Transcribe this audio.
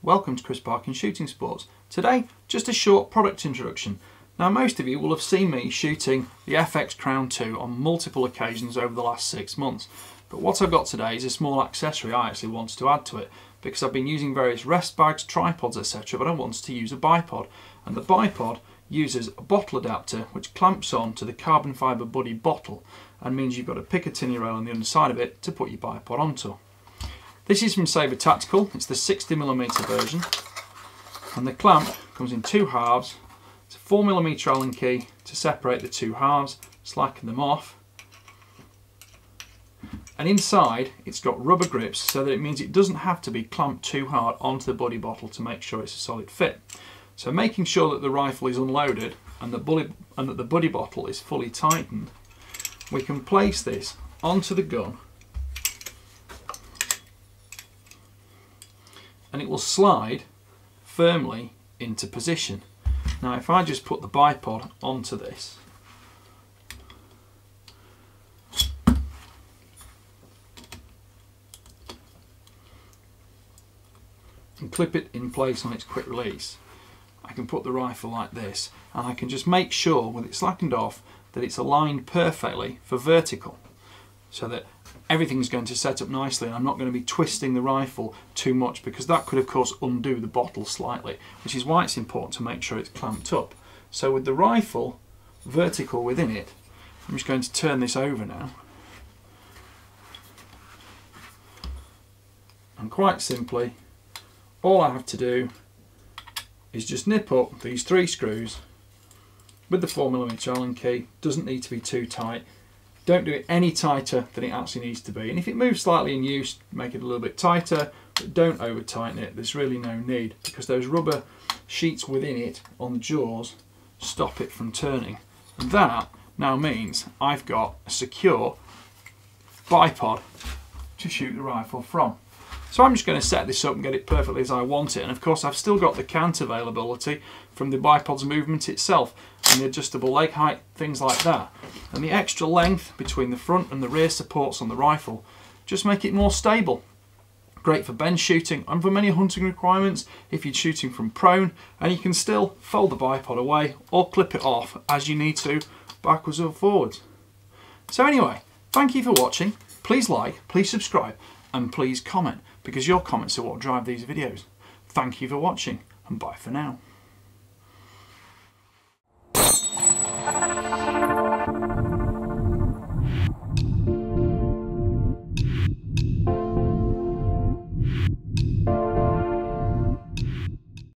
Welcome to Chris Parkin Shooting Sports. Today, just a short product introduction. Now most of you will have seen me shooting the FX Crown 2 on multiple occasions over the last six months. But what I've got today is a small accessory I actually wanted to add to it because I've been using various rest bags, tripods etc but I wanted to use a bipod and the bipod uses a bottle adapter which clamps on to the carbon fibre buddy bottle and means you've got a Picatinny rail on the underside of it to put your bipod onto. This is from Saber Tactical, it's the 60mm version and the clamp comes in two halves. It's a 4mm Allen key to separate the two halves, slacken them off. And inside it's got rubber grips so that it means it doesn't have to be clamped too hard onto the buddy bottle to make sure it's a solid fit. So making sure that the rifle is unloaded and, the bullet, and that the buddy bottle is fully tightened, we can place this onto the gun and it will slide firmly into position. Now if I just put the bipod onto this and clip it in place on its quick release I can put the rifle like this and I can just make sure with it slackened off that it's aligned perfectly for vertical so that everything's going to set up nicely and I'm not going to be twisting the rifle too much because that could of course undo the bottle slightly which is why it's important to make sure it's clamped up. So with the rifle vertical within it I'm just going to turn this over now and quite simply all I have to do is just nip up these three screws with the 4mm Allen key, doesn't need to be too tight don't do it any tighter than it actually needs to be. And if it moves slightly in use, make it a little bit tighter, but don't over tighten it. There's really no need because those rubber sheets within it on the jaws stop it from turning. And that now means I've got a secure bipod to shoot the rifle from. So I'm just going to set this up and get it perfectly as I want it. And of course I've still got the cant availability from the bipod's movement itself and the adjustable leg height, things like that. And the extra length between the front and the rear supports on the rifle just make it more stable. Great for bench shooting and for many hunting requirements if you're shooting from prone and you can still fold the bipod away or clip it off as you need to backwards or forwards. So anyway, thank you for watching. Please like, please subscribe and please comment because your comments are what drive these videos. Thank you for watching and bye for now.